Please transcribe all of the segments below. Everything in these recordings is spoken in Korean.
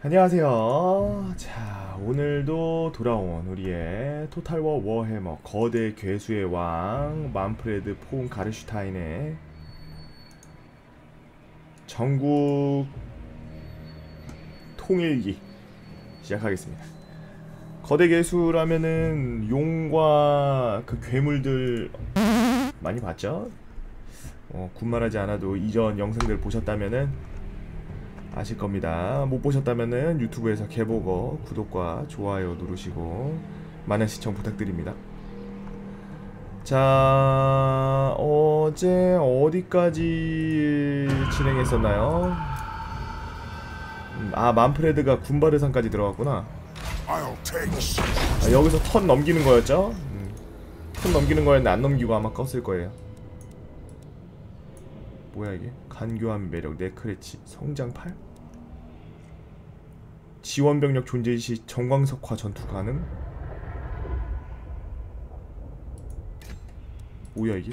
안녕하세요. 자, 오늘도 돌아온 우리의 토탈워 워해머 거대 괴수의 왕 만프레드 폰 가르슈타인의 전국 통일기 시작하겠습니다. 거대 괴수라면은 용과 그 괴물들 많이 봤죠? 어, 군말하지 않아도 이전 영상들 보셨다면은 아실 겁니다. 못 보셨다면은 유튜브에서 개보고 구독과 좋아요 누르시고 많은 시청 부탁드립니다. 자, 어제 어디까지 진행했었나요? 음, 아, 만프레드가 군바르산까지 들어갔구나. 아, 여기서 턴 넘기는 거였죠? 음, 턴 넘기는 거였는데 안 넘기고 아마 껐을 거예요. 뭐야 이게? 간교한 매력, 네크레치, 성장팔? 지원 병력 존재 시 정광석화 전투 가능? 뭐야 이게?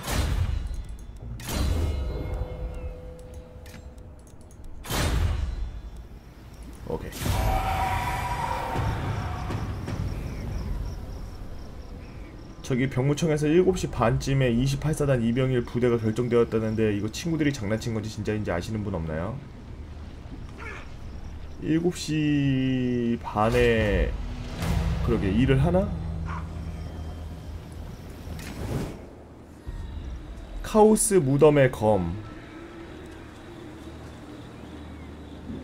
저기 병무청에서 7시 반쯤에 28사단 이병일 부대가 결정되었다는데 이거 친구들이 장난친 건지 진짜인지 아시는 분 없나요? 7시 반에 그러게 일을 하나? 카오스 무덤의 검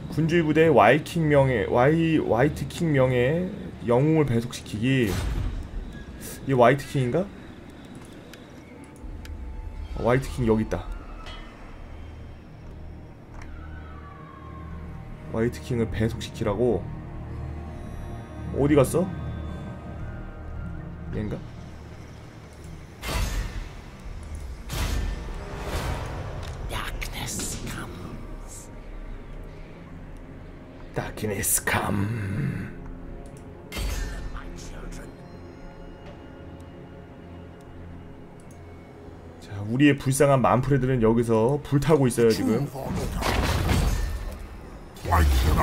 군주의 부대 와이킹 명예 와이 와이트킹 명예 영웅을 배속시키기 이 화이트킹인가? 화이트킹 여기 있다. 화이트킹을 배속시키라고 어디 갔어? 얘인가? Darkness come. 자, 우리의 불쌍한 만프레들은 여기서 불타고 있어요 지금.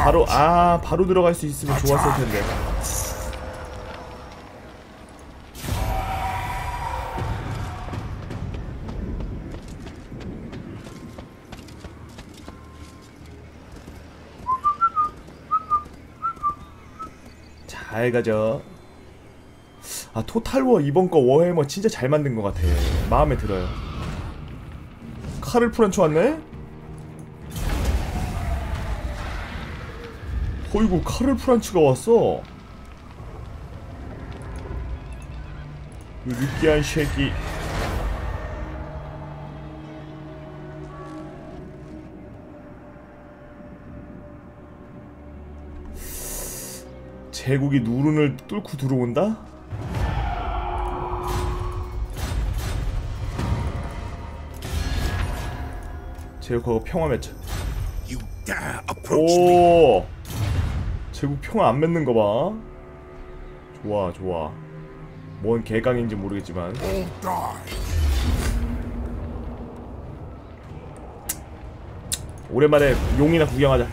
바로 아 바로 들어갈 수 있으면 좋았을 텐데. 잘 가죠. 아 토탈워 이번 거 워해머 진짜 잘 만든 것 같아. 마음에 들어요. 카를 프란치 왔네? 어이구 카를 프란츠가 왔어 이 느끼한 쉐기 제국이 누른을 뚫고 들어온다? 제국하고 평화 맺자. 오 제국 평화 안 맺는 거 봐. 좋아 좋아. 뭔 개강인지 모르겠지만. 오랜만에 용이나 구경하자.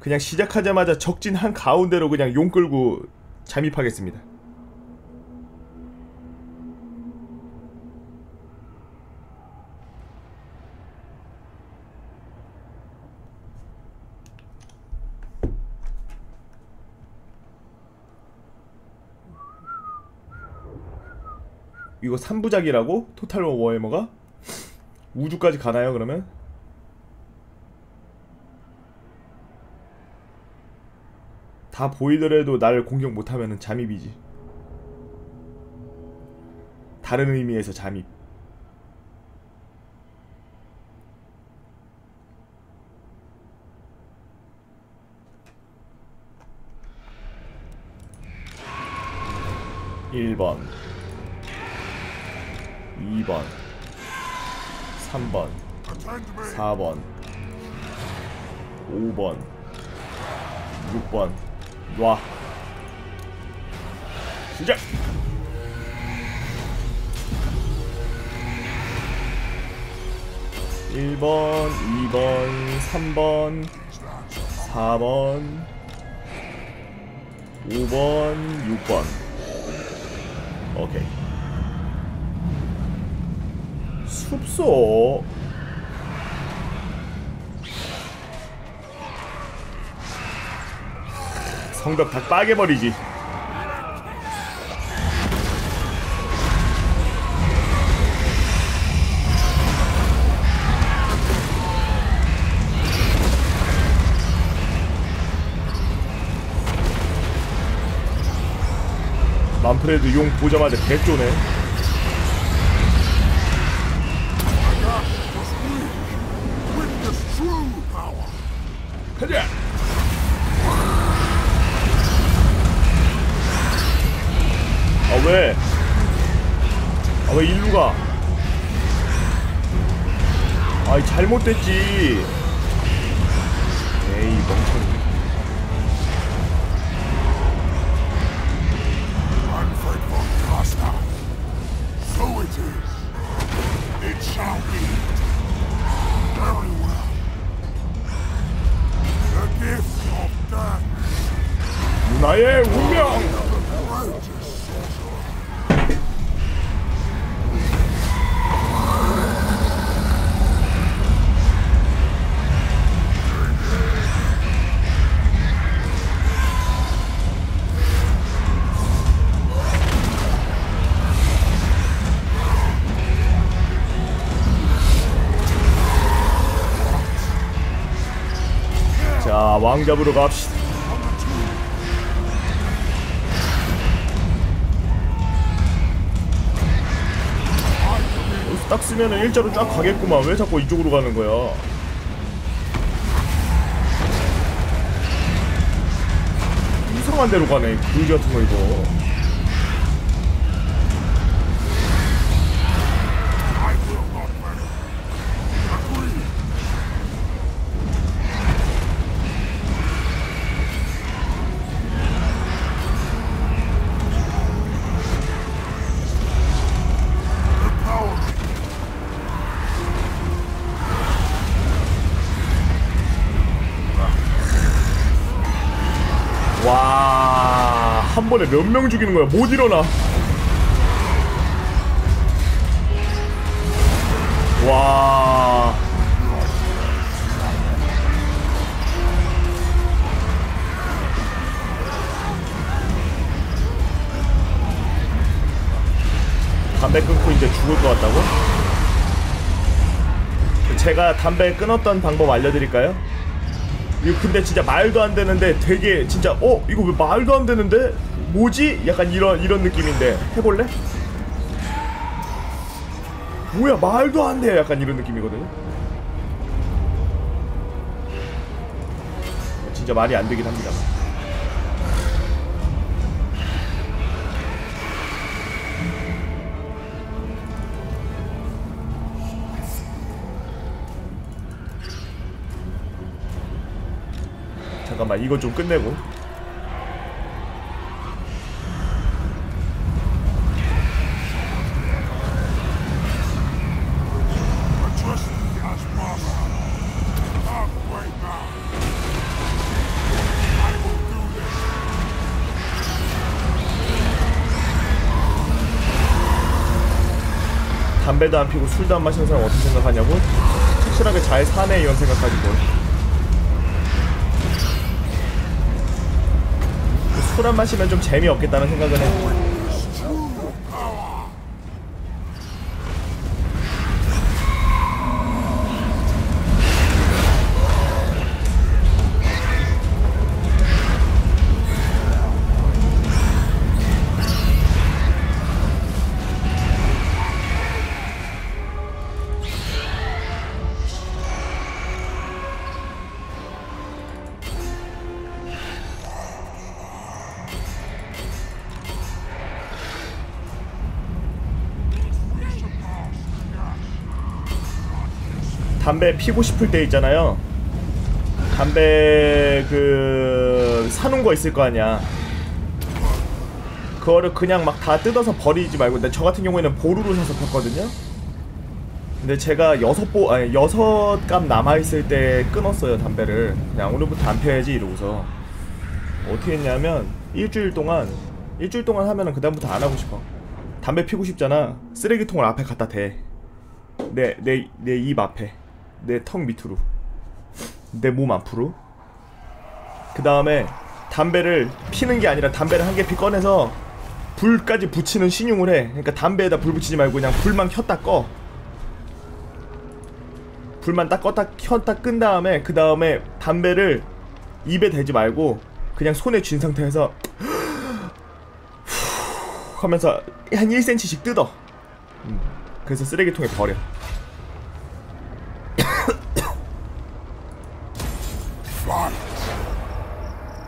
그냥 시작하자마자 적진 한 가운데로 그냥 용 끌고 잠입하겠습니다. 이거 3부작이라고? 토탈 워해머가? 우주까지 가나요 그러면? 다 보이더라도 날 공격 못하면 잠입이지 다른 의미에서 잠입 (1번) 2번 3번 4번 5번 6번 와 시작! 1번 2번, 3번, 4번, 5번, 6번. 오케이. 숲소. 성벽 다 빠개버리지. 만프레드 용 보자마자 개쪼네. 아이 잘못됐지. 에이 멍청이. 자 왕잡으러 갑시다. 여기서 딱 쓰면은 일자로 쫙 가겠구만. 왜 자꾸 이쪽으로 가는 거야? 이상한 데로 가네. 그지 같은 거 이거. 한 번에 몇 명 죽이는 거야? 못 일어나. 와. 담배 끊고 이제 죽을 것 같다고? 제가 담배 끊었던 방법 알려드릴까요? 이거 근데 진짜 말도 안 되는데 되게 진짜 어 이거 왜 말도 안 되는데 뭐지 약간 이런 이런 느낌인데 해볼래? 뭐야 말도 안 돼 약간 이런 느낌이거든요. 진짜 말이 안 되긴 합니다. 잠깐만 이거 좀 끝내고 담배도 안 피고 술도 안 마시는 사람 어떻게 생각하냐고? 착실하게 잘 사네 이런 생각하지 뭘. 술 안 마시면 좀 재미없겠다는 생각은 해. 담배 피고 싶을 때 있잖아요. 담배 그 사놓은 거 있을 거 아니야. 그거를 그냥 막 다 뜯어서 버리지 말고 근데 저 같은 경우에는 보루로 사서 폈거든요. 근데 제가 여섯 보 아니 여섯 값 남아 있을 때 끊었어요 담배를 그냥 오늘부터 안 펴야지 이러고서 어떻게 했냐면 일주일 동안 일주일 동안 하면은 그 다음부터 안 하고 싶어 담배 피고 싶잖아 쓰레기통을 앞에 갖다 대 내 내 내 입 앞에 내 턱 밑으로 내 몸 앞으로. 그 다음에 담배를 피는 게 아니라 담배를 한 개 피 꺼내서 불까지 붙이는 신용을 해. 그러니까 담배에다 불 붙이지 말고 그냥 불만 켰다 꺼. 불만 딱 껐다 켰다 끈 다음에 그 다음에 담배를 입에 대지 말고 그냥 손에 쥔 상태에서 후 하면서 한 1cm씩 뜯어. 음, 그래서 쓰레기통에 버려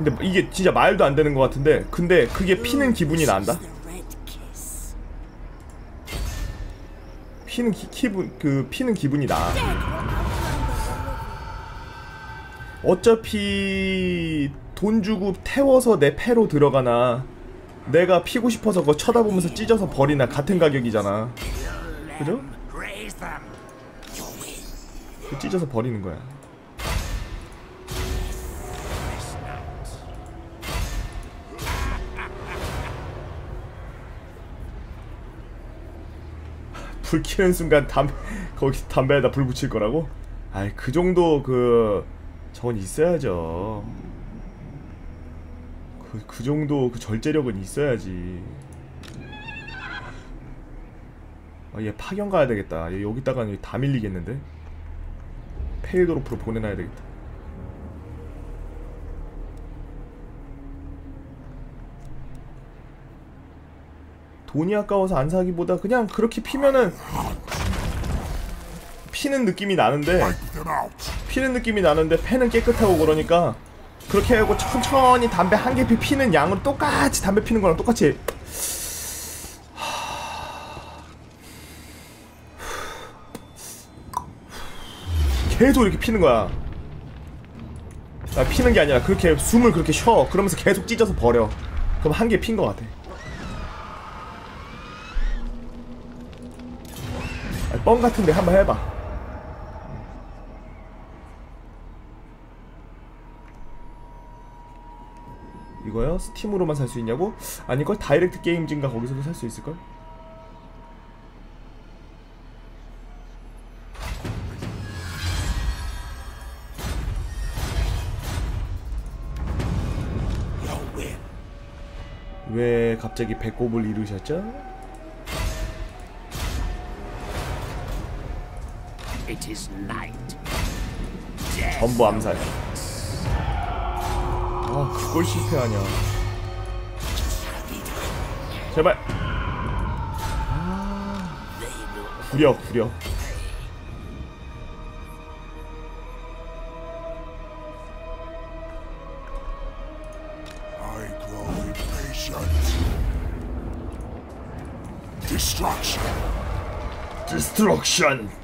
근데 이게 진짜 말도 안 되는 것 같은데 근데 그게 피는 기분이 난다. 피는 기, 기분 그 피는 기분이 나 어차피 돈 주고 태워서 내 패로 들어가나 내가 피고 싶어서 그거 쳐다보면서 찢어서 버리나 같은 가격이잖아 그죠? 그 찢어서 버리는 거야 불 켜는 순간 담배 거기 담배에다 불 붙일 거라고? 아이 그 정도 그 저건 있어야죠. 그, 그 정도 그 절제력은 있어야지. 아, 얘 파견 가야 되겠다. 얘 여기다가 다 밀리겠는데? 페일도로프로 보내놔야 되겠다. 돈이 아까워서 안 사기보다 그냥 그렇게 피면은 피는 느낌이 나는데. 피는 느낌이 나는데 폐는 깨끗하고 그러니까 그렇게 하고 천천히 담배 한 개 피는 양으로 똑같이 담배 피는 거랑 똑같이 계속 이렇게 피는 거야. 아, 피는 게 아니라 그렇게 숨을 그렇게 쉬어. 그러면서 계속 찢어서 버려. 그럼 한 개 핀 거 같아. 뻥 같은데 한번 해봐. 이거요? 스팀으로만 살 수 있냐고? 아니걸 다이렉트 게임즈인가 거기서도 살 수 있을걸? 왜 갑자기 배꼽을 이루셨죠? 전부 암살. 아, 그걸 실패하냐. 제발. 아, 구려, 구려. Destruction.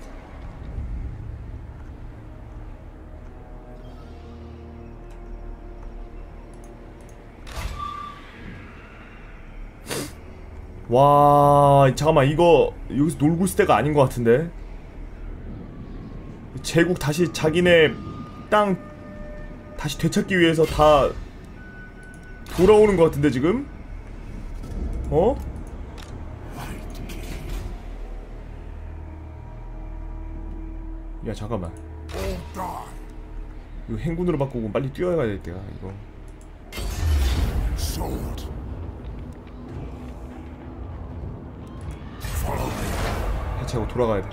와 잠깐만 이거 여기서 놀고 있을 때가 아닌 것 같은데 제국 다시 자기네 땅 다시 되찾기 위해서 다 돌아오는 것 같은데 지금 어? 야 잠깐만. 이거 행군으로 바꾸고 빨리 뛰어가야 될 때야 이거 하고 돌아가야 돼.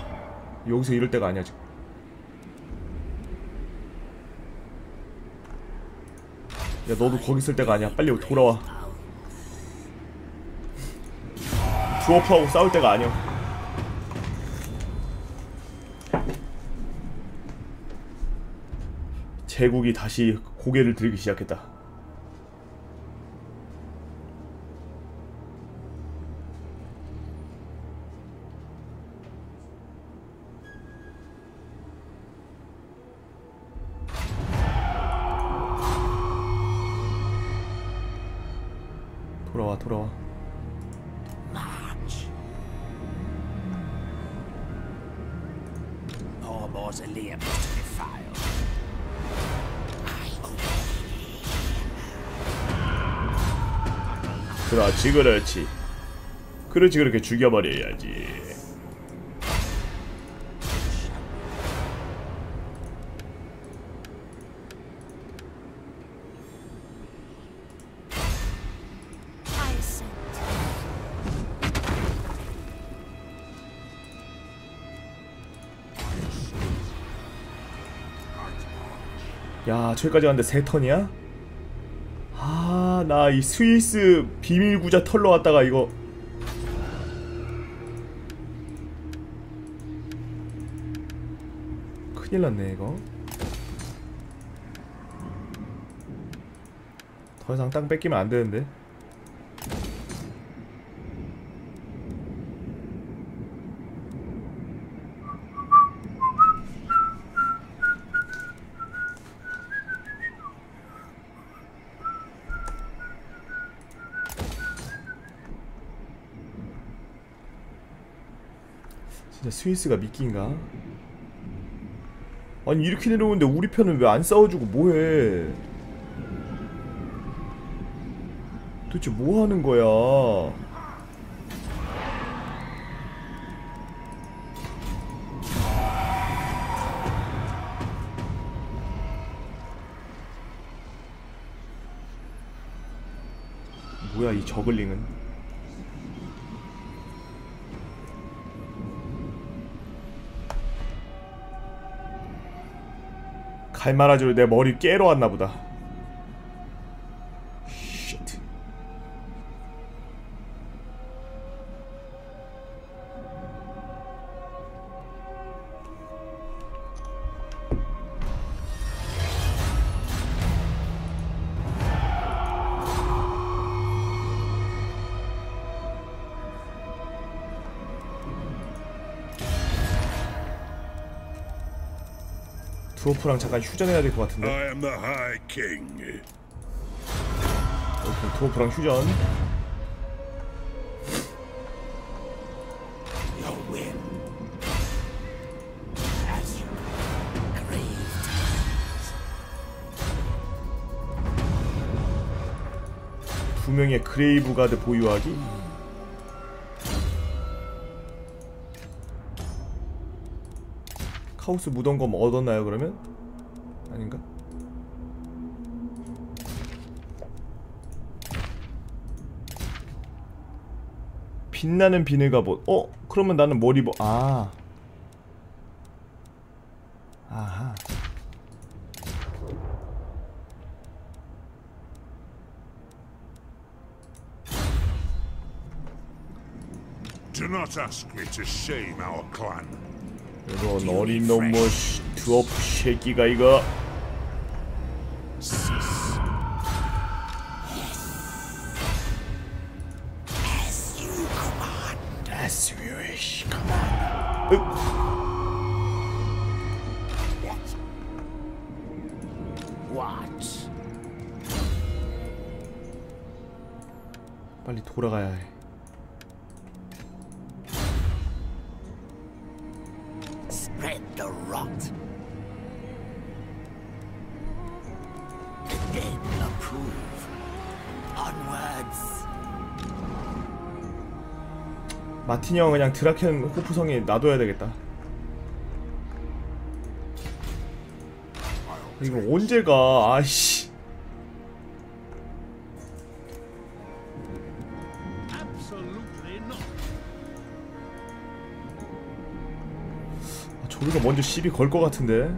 여기서 이럴 때가 아니야 지금. 야 너도 거기 있을 때가 아니야. 빨리 돌아와. 주어프하고 싸울 때가 아니야. 제국이 다시 고개를 들기 시작했다 mausoleum is to defile. 그렇지 그렇지 그렇지 그렇게 죽여버려야지 야 저기까지 갔는데 세 턴이야? 아 나 이 스위스 비밀 구자 털러 왔다가 이거. 큰일 났네 이거. 더 이상 땅 뺏기면 안 되는데 진짜 스위스가 미끼인가? 아니 이렇게 내려오는데 우리 편은 왜 안 싸워주고 뭐해? 도대체 뭐 하는 거야? 뭐야 이 저글링은 칼마라주로 내 머리 깨러 왔나 보다. 두오프랑 잠깐 휴전해야 될 것 같은데. I am the High King. 오케이, 두오프랑 휴전. 두 명의 그레이브 가드 보유하기. 카오스 무덤검 얻었나요 그러면? 아닌가? 빛나는 비늘 갑옷. 어? 그러면 나는 뭘 입어? 아. 아하. Do not ask me to shame our clan. 이런 어린 놈의 드워프 새끼가 이거? As Spread the rot. The dead approve. Onwards. 마티니 형 그냥 드라켄 호프성에 놔둬야 되겠다. 이거 언제 가? 아이씨. 아, 저기가 먼저 시비 걸 것 같은데.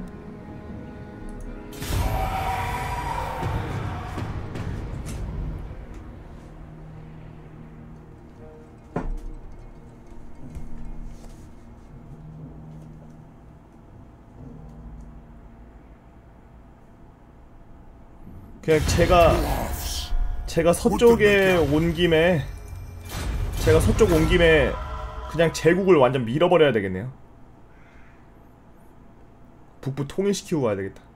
그냥 제가 제가 서쪽에 온 김에 제가 서쪽 온 김에 그냥 제국을 완전 밀어버려야 되겠네요. 북부 통일시키고 가야 되겠다.